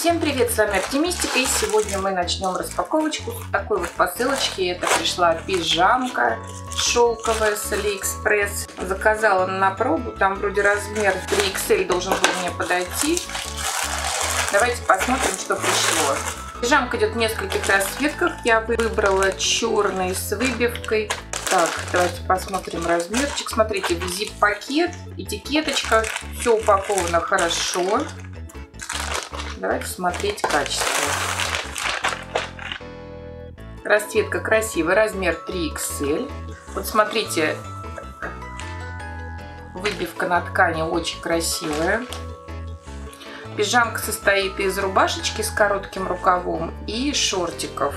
Всем привет, с вами Оптимистика и сегодня мы начнем распаковочку такой вот посылочки. Это пришла пижамка шелковая с Алиэкспресс. Заказала на пробу, там вроде размер 3XL должен был мне подойти. Давайте посмотрим, что пришло. Пижамка идет в нескольких расцветках. Я выбрала черный с выбивкой. Так, давайте посмотрим размерчик. Смотрите, в zip-пакет, этикеточка, все упаковано хорошо. Давайте смотреть качество. Расцветка красивая, размер 3XL. Вот смотрите, выбивка на ткани очень красивая. Пижамка состоит из рубашечки с коротким рукавом и шортиков.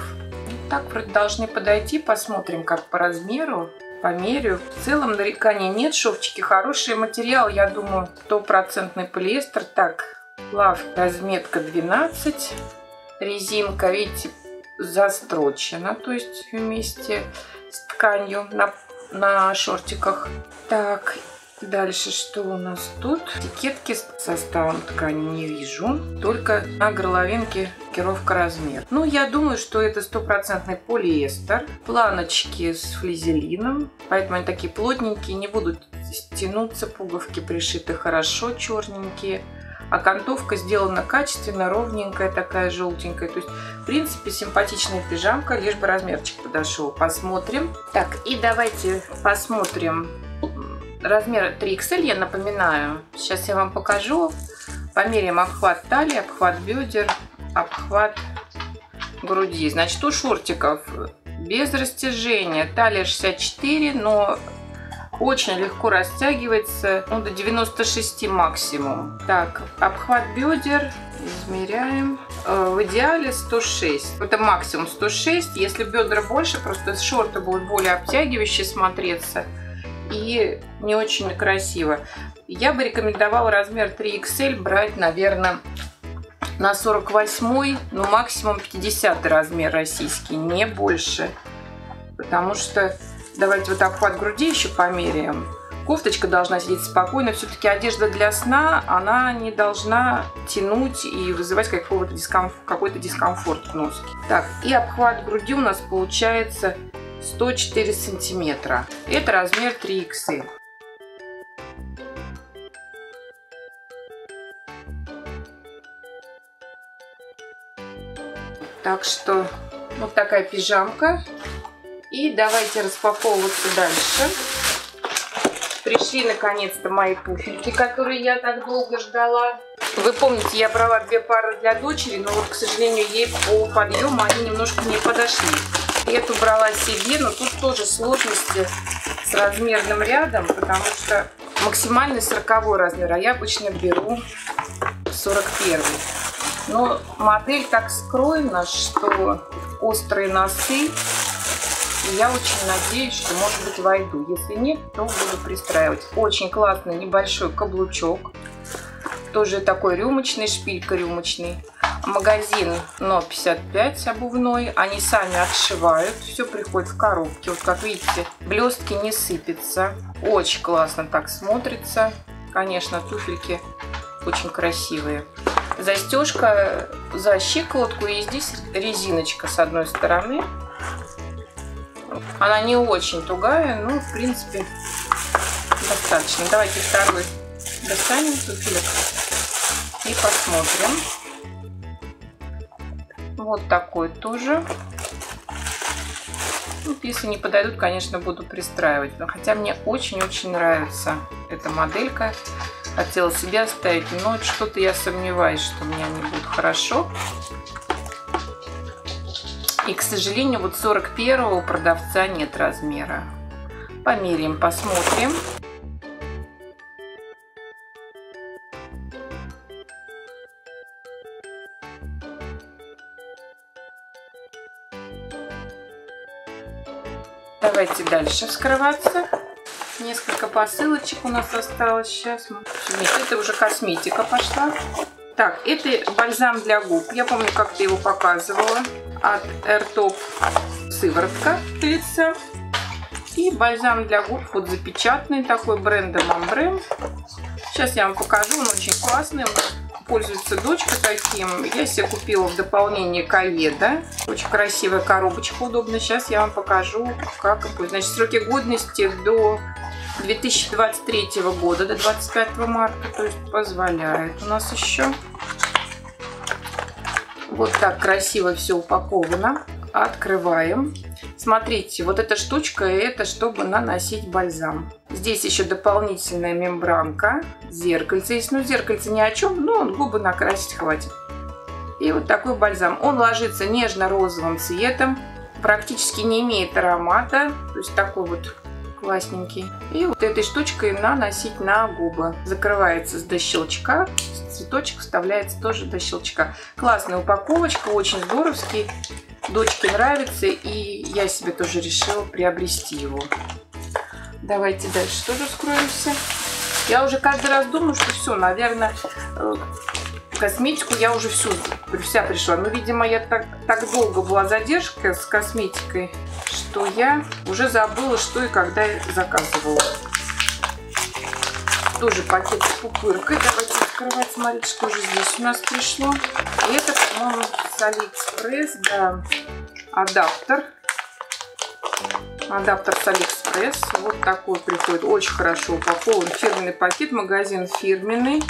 Так вроде должны подойти, посмотрим как по размеру померю. В целом нареканий нет, шовчики хороший материал, я думаю, стопроцентный полиэстер. Так, Лав разметка 12. Резинка, видите, застрочена, то есть вместе с тканью на, на шортиках. Так, дальше что у нас тут? Этикетки с составом ткани не вижу, только на горловинке маркировка размер. Ну, я думаю, что это стопроцентный полиэстер. Планочки с флизелином, поэтому они такие плотненькие, не будут стянуться, пуговки пришиты хорошо, черненькие окантовка сделана качественно, ровненькая, такая желтенькая. То есть, в принципе, симпатичная пижамка, лишь бы размерчик подошел. Посмотрим. Так, и давайте посмотрим размер 3XL, я напоминаю. Сейчас я вам покажу. Померяем обхват талии, обхват бедер, обхват груди. Значит, у шортиков без растяжения талия 64, но очень легко растягивается, ну, до 96 максимум. Так, обхват бедер измеряем. Э, в идеале 106. Это максимум 106. Если бедра больше, просто шорты будут более обтягивающие смотреться и не очень красиво. Я бы рекомендовала размер 3XL брать, наверное, на 48, ну максимум 50 размер российский, не больше. Потому что Давайте вот обхват груди еще померяем. Кофточка должна сидеть спокойно. Все-таки одежда для сна, она не должна тянуть и вызывать какой-то дискомфорт, какой дискомфорт в носке. Так, и обхват груди у нас получается 104 сантиметра. Это размер 3XL. Так что вот такая пижамка. И давайте распаковываться дальше. Пришли наконец-то мои пуфельки, которые я так долго ждала. Вы помните, я брала две пары для дочери, но вот, к сожалению, ей по подъему они немножко не подошли. Эту брала себе, но тут тоже сложности с размерным рядом, потому что максимальный 40 размер, а я обычно беру 41. Но модель так скроена, что острые носы и я очень надеюсь, что, может быть, войду. Если нет, то буду пристраивать. Очень классный небольшой каблучок. Тоже такой рюмочный, шпилька рюмочный. Магазин но 55 обувной. Они сами отшивают. Все приходит в коробке. Вот как видите, блестки не сыпятся. Очень классно так смотрится. Конечно, туфельки очень красивые. Застежка за щиколотку. И здесь резиночка с одной стороны. Она не очень тугая, но в принципе достаточно. Давайте второй достанем туфелек и посмотрим. Вот такой тоже. Ну, если не подойдут, конечно, буду пристраивать. Но хотя мне очень-очень нравится эта моделька. Хотела себе оставить, но что-то я сомневаюсь, что у меня они будут хорошо. И, к сожалению, вот 41 у продавца нет размера. Померяем, посмотрим. Давайте дальше вскрываться. Несколько посылочек у нас осталось. Сейчас мы... Нет, это уже косметика пошла. Так, это бальзам для губ. Я помню, как ты его показывала от AirTop сыворотка лица. И бальзам для губ вот запечатанный такой бренда Mambrem. Сейчас я вам покажу, он очень классный. пользуется дочка таким. Я себе купила в дополнение Каеда. Очень красивая коробочка, удобно. Сейчас я вам покажу, как Значит, сроки годности до 2023 года, до 25 марта, то есть позволяет у нас еще. Вот так красиво все упаковано. Открываем. Смотрите, вот эта штучка, это чтобы наносить бальзам. Здесь еще дополнительная мембранка, зеркальце есть. Ну, зеркальце ни о чем, но губы накрасить хватит. И вот такой бальзам. Он ложится нежно-розовым цветом, практически не имеет аромата. То есть такой вот классненький. И вот этой штучкой наносить на губы. Закрывается до щелчка. Цветочек вставляется тоже до щелчка. Классная упаковочка, очень здоровский. Дочке нравится, и я себе тоже решила приобрести его. Давайте дальше тоже скроемся. Я уже каждый раз думаю, что все, наверное, э, косметику я уже всю, вся пришла. Но, видимо, я так, так долго была задержка с косметикой, что я уже забыла, что и когда заказывала. Тоже пакет с пупыркой. Давайте открывать, смотрите, что же здесь у нас пришло. И это, по-моему, с Алиэкспресс, да, адаптер. Адаптер с Алиэкспресс. Вот такой приходит. Очень хорошо упакован. Фирменный пакет. Магазин фирменный.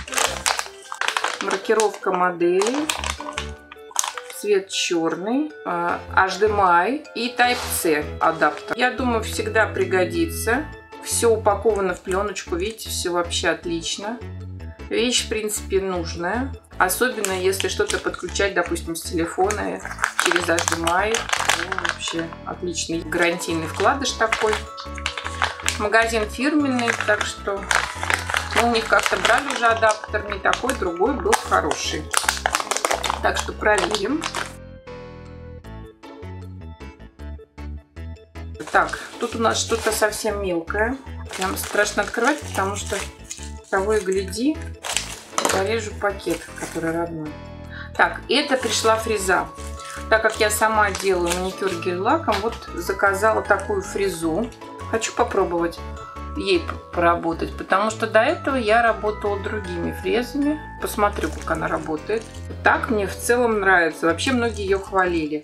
Маркировка модели. Цвет черный. HDMI и Type-C адаптер. Я думаю, всегда пригодится. Все упаковано в пленочку. Видите, все вообще отлично. Вещь, в принципе, нужная. Особенно, если что-то подключать, допустим, с телефона через HDMI. Ну, вообще отличный гарантийный вкладыш такой. Магазин фирменный, так что мы у них как-то брали уже адаптер, не такой, другой был хороший. Так что проверим. Так, тут у нас что-то совсем мелкое. Прям страшно открывать, потому что того и гляди, порежу пакет, который родной. Так, это пришла фреза. Так как я сама делаю маникюр гель-лаком, вот заказала такую фрезу. Хочу попробовать ей поработать, потому что до этого я работала другими фрезами. Посмотрю, как она работает. Так мне в целом нравится. Вообще многие ее хвалили.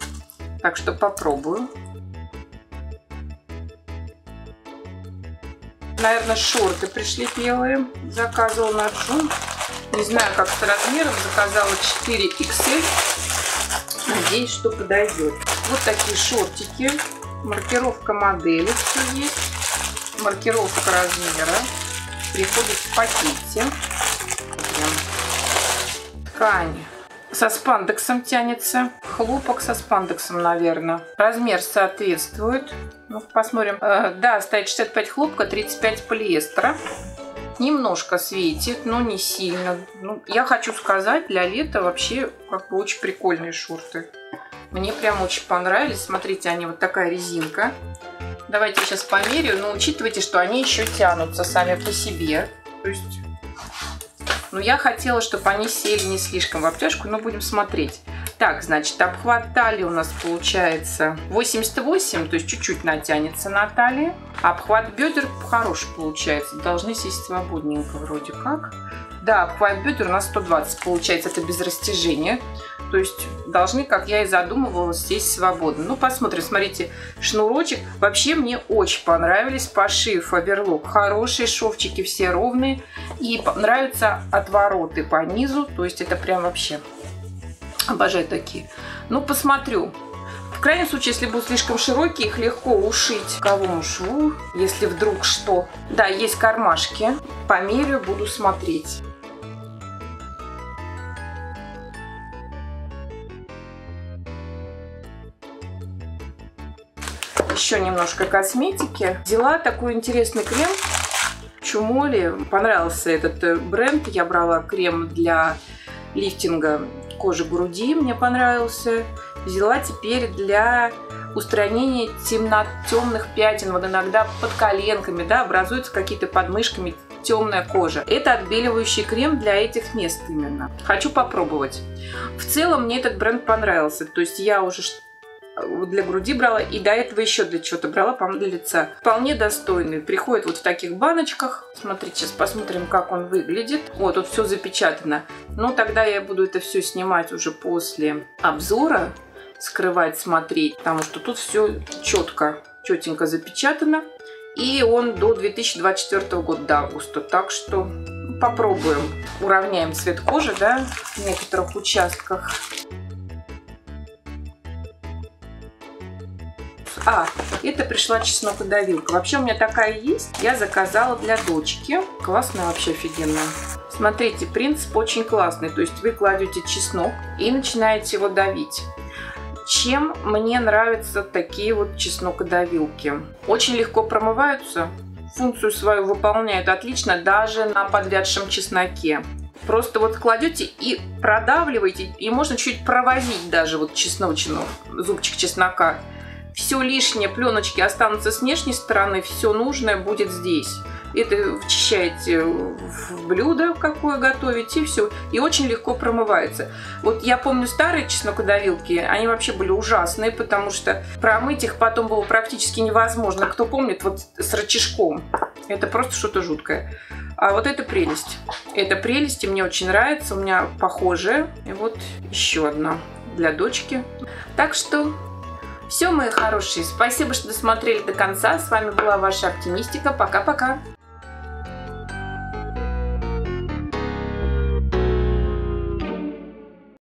Так что попробую. Наверное, шорты пришли белые. Заказывала на Джун. Не знаю, как с размером. Заказала 4 XL. Надеюсь, что подойдет. Вот такие шортики. Маркировка модели все есть. Маркировка размера. Приходит в пакете. Ткань со спандексом тянется. Хлопок со спандексом, наверное. Размер соответствует. Ну, посмотрим. Э, да, стоит 65 хлопка, 35 полиэстера. Немножко светит, но не сильно. Ну, я хочу сказать, для лета вообще как бы очень прикольные шорты. Мне прям очень понравились. Смотрите, они вот такая резинка. Давайте сейчас померяю, но учитывайте, что они еще тянутся сами по себе. То есть, ну я хотела, чтобы они сели не слишком в обтяжку, но будем смотреть. Так, значит, обхват талии у нас получается 88, то есть чуть-чуть натянется на талии. Обхват бедер хороший получается, должны сесть свободненько вроде как. Да, обхват бедер у нас 120 получается, это без растяжения. То есть должны, как я и задумывала, сесть свободно. Ну, посмотрим. Смотрите, шнурочек. Вообще мне очень понравились. Пошив, оверлок. Хорошие шовчики, все ровные. И нравятся отвороты по низу. То есть это прям вообще Обожаю такие. Ну, посмотрю. В крайнем случае, если будут слишком широкие, их легко ушить ковому шву, если вдруг что. Да, есть кармашки. Померю, буду смотреть. Еще немножко косметики. Взяла такой интересный крем. Чумоли. Понравился этот э, бренд. Я брала крем для лифтинга кожи груди мне понравился. Взяла теперь для устранения темно темных пятен. Вот иногда под коленками да, образуются какие-то подмышками темная кожа. Это отбеливающий крем для этих мест именно. Хочу попробовать. В целом мне этот бренд понравился. То есть я уже для груди брала, и до этого еще для чего-то брала, по-моему, для лица. Вполне достойный. Приходит вот в таких баночках. Смотрите, сейчас посмотрим, как он выглядит. Вот, тут все запечатано. Но тогда я буду это все снимать уже после обзора, скрывать, смотреть, потому что тут все четко, четенько запечатано. И он до 2024 года, до августа. Так что попробуем. Уравняем цвет кожи, да, в некоторых участках. А, это пришла чеснокодавилка. Вообще у меня такая есть. Я заказала для дочки. Классная вообще, офигенная. Смотрите, принцип очень классный. То есть вы кладете чеснок и начинаете его давить. Чем мне нравятся такие вот чеснокодавилки? Очень легко промываются, функцию свою выполняют отлично даже на подвядшем чесноке. Просто вот кладете и продавливаете, и можно чуть провозить даже вот чесночину, зубчик чеснока. Все лишнее, пленочки останутся с внешней стороны, все нужное будет здесь. Это вчищаете в блюдо, какое готовите, и все. И очень легко промывается. Вот я помню старые чеснокодавилки, они вообще были ужасные, потому что промыть их потом было практически невозможно. Кто помнит, вот с рычажком. Это просто что-то жуткое. А вот это прелесть. Это прелесть, и мне очень нравится. У меня похожая. И вот еще одна для дочки. Так что все, мои хорошие, спасибо, что досмотрели до конца. С вами была ваша Оптимистика. Пока-пока.